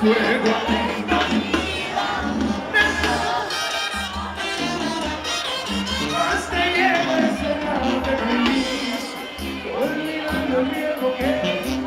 Fuego. Olvidando el miedo que